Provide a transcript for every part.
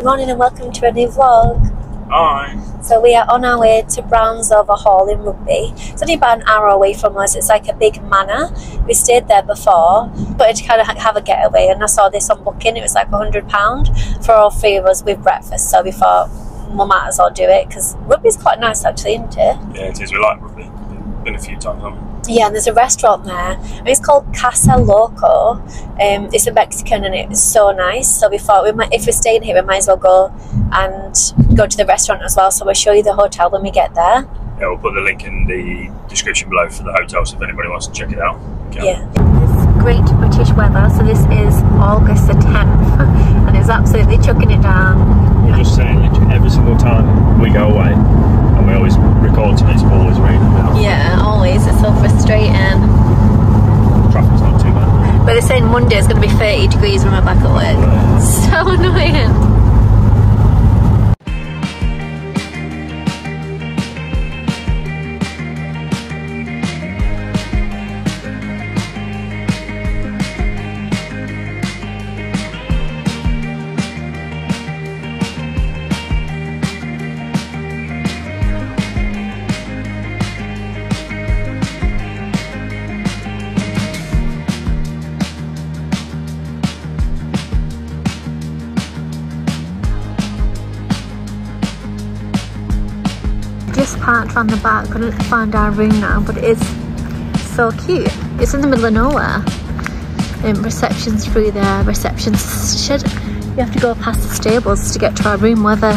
Good morning and welcome to a new vlog. Hi. So we are on our way to Brownsover Hall in Rugby. It's only about an hour away from us. It's like a big manor. We stayed there before, but to kind of have a getaway. And I saw this on booking. It was like hundred pound for all three of us with breakfast. So we thought we might as well do it because rugby's quite nice actually, isn't it? Yeah, it is. We like rugby. Been a few times, haven't we? Yeah, and there's a restaurant there. And it's called Casa Loco. Um, it's a Mexican and it's so nice. So we thought we might, if we're staying here, we might as well go and go to the restaurant as well. So we'll show you the hotel when we get there. Yeah, we'll put the link in the description below for the hotel, so if anybody wants to check it out. you. Yeah. It's great British weather. So this is August the 10th, and it's absolutely chucking it down. We're just saying, literally every single time we go away, and we always record to it's always raining. Yeah, always. It's so frustrating. Traffic's not too bad. But they're saying Monday is going to be 30 degrees when we're back at work. So annoying. Around the back. Couldn't find our room now, but it is so cute. It's in the middle of nowhere. Um, reception's through there. Reception's should you have to go past the stables to get to our room. Whether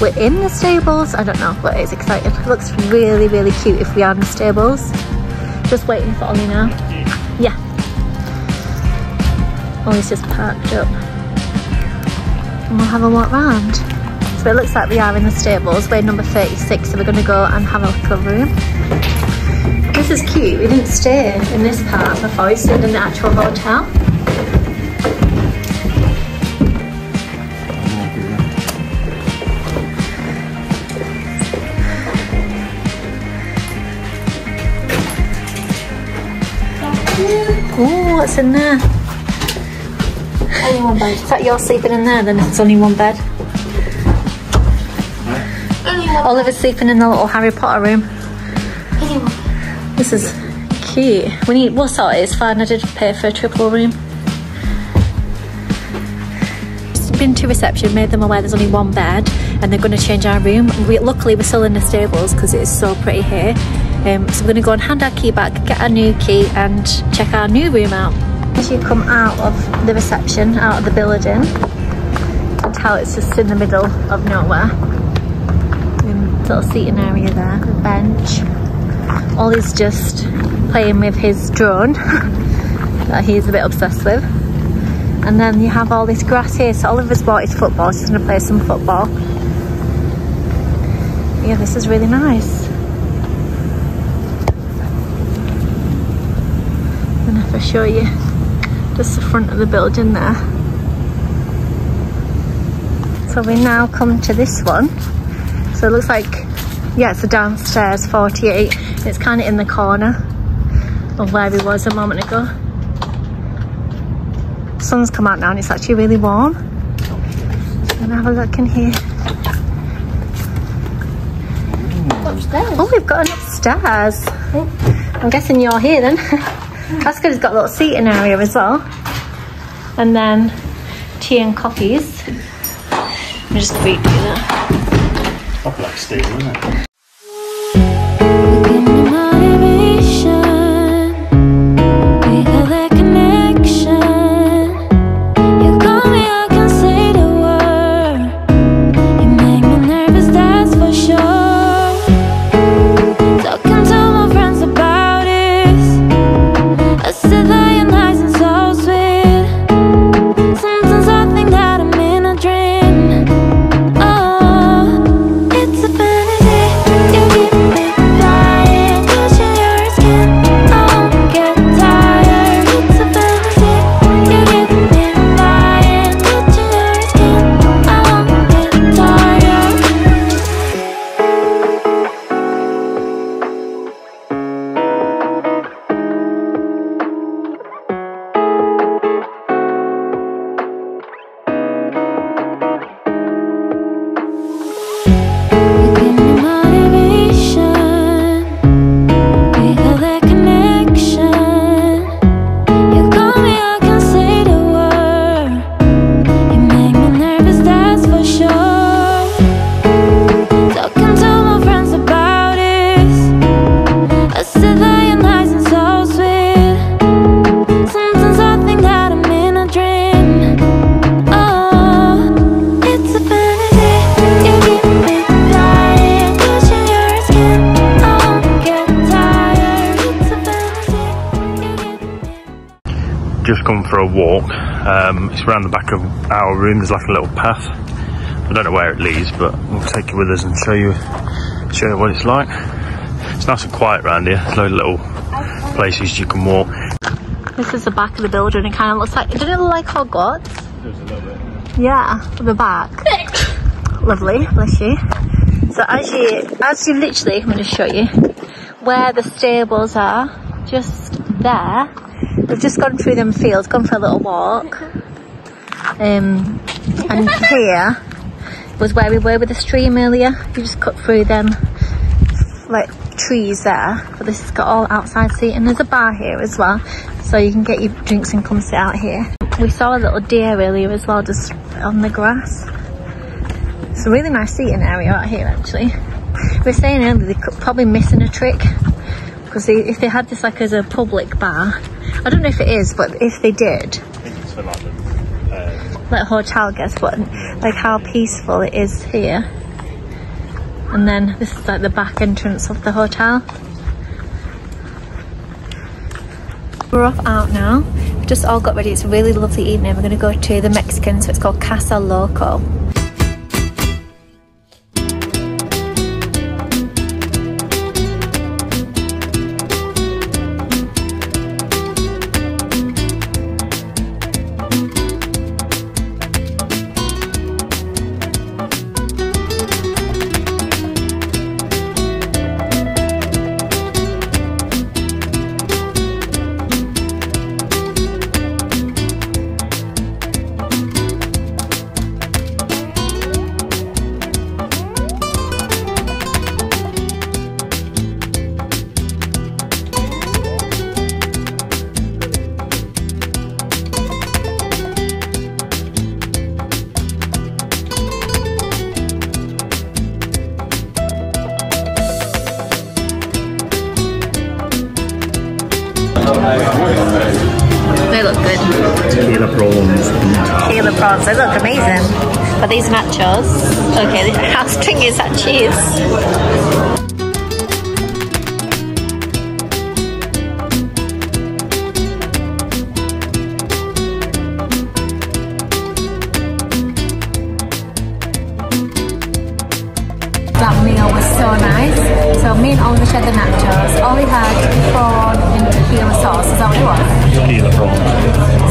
we're in the stables, I don't know, but it's exciting. It looks really, really cute if we are in the stables. Just waiting for Ollie now. Yeah. Ollie's just parked up. And we'll have a walk round. So it looks like we are in the stables. We're number 36, so we're going to go and have a look at the room. This is cute. We didn't stay in this part before. We stayed in the actual hotel. Oh, what's in there? Only one bed. Is that you're sleeping in there then it's only one bed? Oliver's sleeping in the little Harry Potter room. This is cute. We need, we'll sort it, it's fine. I did pay for a triple room. Been to reception, made them aware there's only one bed and they're going to change our room. We, luckily we're still in the stables because it is so pretty here. Um, so we're going to go and hand our key back, get our new key and check our new room out. As you come out of the reception, out of the building, you can tell it's just in the middle of nowhere little seating area there, a bench. Ollie's just playing with his drone that he's a bit obsessed with. And then you have all this grass here. So Oliver's bought his football, he's gonna play some football. Yeah, this is really nice. And if I show you just the front of the building there. So we now come to this one. So it looks like, yeah, it's a downstairs 48. It's kind of in the corner of where we was a moment ago. Sun's come out now and it's actually really warm. I'm gonna have a look in here. Upstairs. Oh, we've got an upstairs. Oh. I'm guessing you're here then. That's good, it's got a little seating area as well. And then tea and coffees. Let me just read you that. Proper like steel, isn't it? Just come for a walk. Um, it's around the back of our room. There's like a little path. I don't know where it leads, but we'll take you with us and show you show you what it's like. It's nice and quiet around here. There's loads of little places you can walk. This is the back of the building. It kind of looks like, didn't it look like Hogwarts? There's a little bit. Yeah, the back. Lovely, bless you. So as you, as you literally, I'm going to show you where the stables are, just there. We've just gone through them fields, gone for a little walk. Um, and here was where we were with the stream earlier. You just cut through them like trees there, but this has got all outside seating. There's a bar here as well, so you can get your drinks and come sit out here. We saw a little deer earlier as well, just on the grass. It's a really nice seating area out here actually. We were saying earlier they could probably missing a trick because if they had this like as a public bar, I don't know if it is, but if they did, I think it's for like the, um, like hotel guests, but like how peaceful it is here. And then this is like the back entrance of the hotel. We're off out now. We've just all got ready. It's a really lovely evening. We're going to go to the Mexican, so it's called Casa Loco. They look good. tequila prawns. Tequila prawns, they look amazing. But these nachos, okay, how stringy is that cheese? That meal was so nice. So me and Oliver shared the nachos. Ollie had prawn tequila sauce. Is that what it was? Tequila prawns.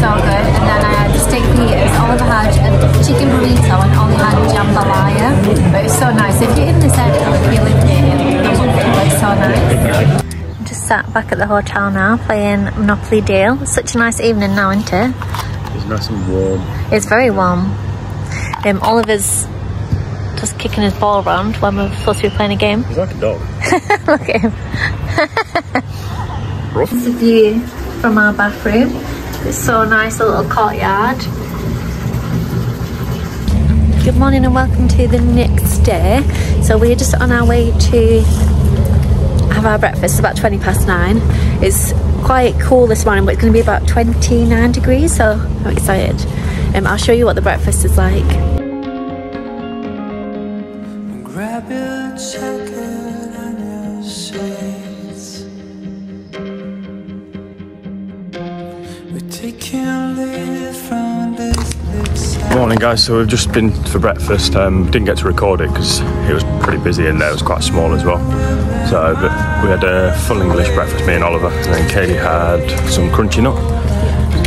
so good. And then I had the steak fajitas. Oliver had a chicken burrito and Ollie had jambalaya. But it's so nice. If you're in this area, if you live the one so nice. I'm just sat back at the hotel now playing Monopoly Deal. It's such a nice evening now, isn't it? It's nice and warm. It's very warm. Um, Oliver's just kicking his ball around when we're supposed to be playing a game. He's like a dog. Look at him. This is the view from our bathroom. It's so nice, a little courtyard. Good morning and welcome to the next day. So we're just on our way to have our breakfast. It's about 20 past nine. It's quite cool this morning, but it's going to be about 29 degrees, so I'm excited. Um, I'll show you what the breakfast is like. Morning guys, so we've just been for breakfast. Um, didn't get to record it because it was pretty busy in there. It was quite small as well. So but we had a full English breakfast, me and Oliver, and then Katie had some crunchy nut.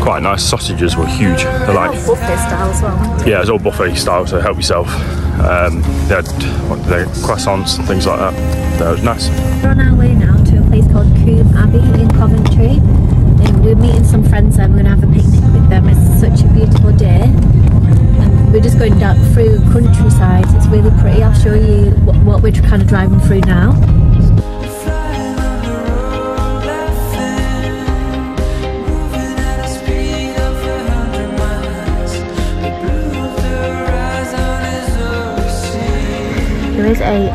Quite nice. Sausages were huge. They're like Buffet style as well. yeah, it's all buffet style, so help yourself. Um, they had what, they, croissants and things like that. That was nice. We're on our way now to a place called Coombe Abbey in Coventry. And we're meeting some friends there. We're going to have a picnic with them. It's such a beautiful day. And we're just going down through countryside. It's really pretty. I'll show you what, what we're kind of driving through now. There is a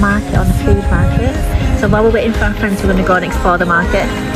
market on the food market. So while we're waiting for our friends, we're going to go and explore the market.